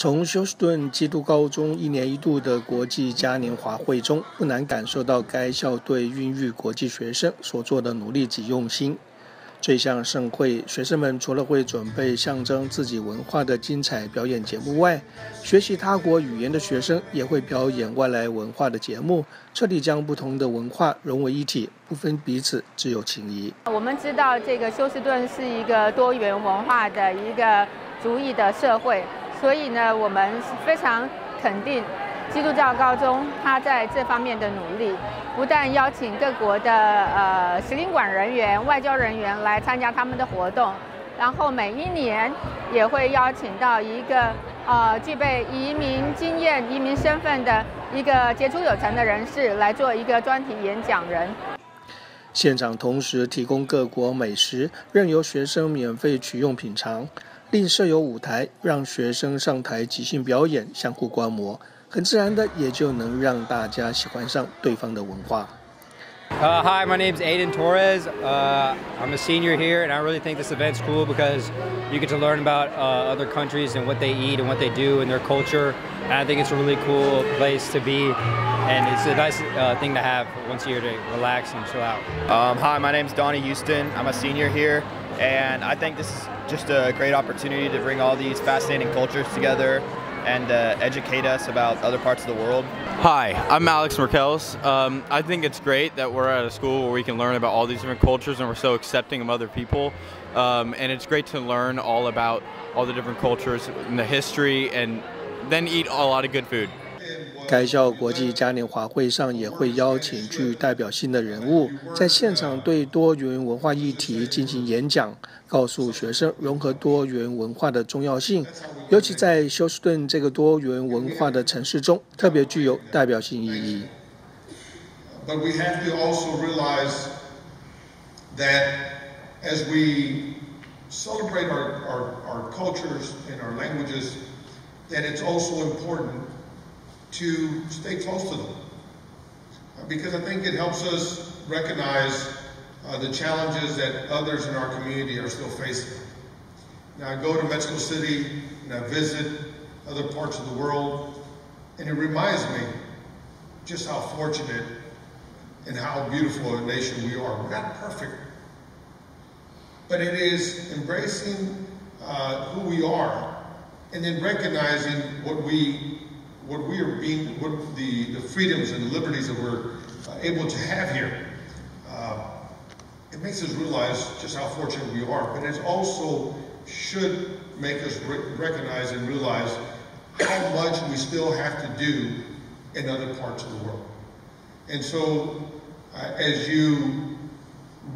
从休斯顿基督高中一年一度的国际嘉年华会中，不难感受到该校对孕育国际学生所做的努力及用心。这项盛会，学生们除了会准备象征自己文化的精彩表演节目外，学习他国语言的学生也会表演外来文化的节目，彻底将不同的文化融为一体，不分彼此，只有情谊。我们知道，这个休斯顿是一个多元文化的一个主义的社会。所以呢，我们非常肯定基督教高中他在这方面的努力，不但邀请各国的呃使领馆人员、外交人员来参加他们的活动，然后每一年也会邀请到一个呃具备移民经验、移民身份的一个杰出有成的人士来做一个专题演讲人。现场同时提供各国美食，任由学生免费取用品尝。另设有舞台，让学生上台即兴表演，相互观摩，很自然的也就能让大家喜欢上对方的文化。Uh, hi, my name is Aiden Torres. Uh, I'm a senior here, and I really think this event's cool because you get to learn about uh, other countries and what they eat and what they do and their culture. And I think it's a really cool place to be, and it's a nice uh, thing to have once a year to relax and chill out. Um, hi, my name is Donnie Houston. I'm a senior here, and I think this is just a great opportunity to bring all these fascinating cultures together and uh, educate us about other parts of the world. Hi, I'm Alex Merkels. Um, I think it's great that we're at a school where we can learn about all these different cultures and we're so accepting of other people. Um, and it's great to learn all about all the different cultures and the history and then eat a lot of good food. 该校国际嘉年华会上也会邀请具代表性的人物，在现场对多元文化议题进行演讲，告诉学生融合多元文化的重要性。尤其在休斯顿这个多元文化的城市中，特别具有代表性意义。But we have to also realize that as we celebrate our, our, our cultures and our languages, that it's also important to stay close to them. Uh, because I think it helps us recognize uh, the challenges that others in our community are still facing. Now, I go to Mexico City and I visit other parts of the world, and it reminds me just how fortunate and how beautiful a nation we are. We're not perfect, but it is embracing uh, who we are and then recognizing what we what we are being, what the, the freedoms and liberties that we're uh, able to have here. Uh, it makes us realize just how fortunate we are, but it also should make us re recognize and realize how much we still have to do in other parts of the world. And so, uh, as you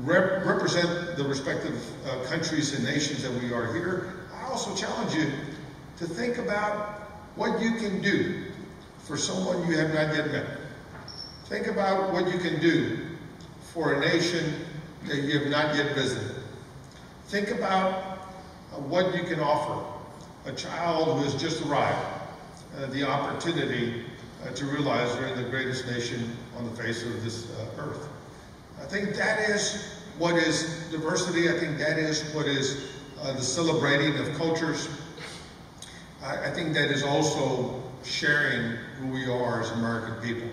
rep represent the respective uh, countries and nations that we are here, I also challenge you to think about what you can do for someone you have not yet met. Think about what you can do for a nation that you have not yet visited. Think about uh, what you can offer a child who has just arrived uh, the opportunity uh, to realize they're in the greatest nation on the face of this uh, earth. I think that is what is diversity. I think that is what is uh, the celebrating of cultures. I, think that is also sharing who we are as American people.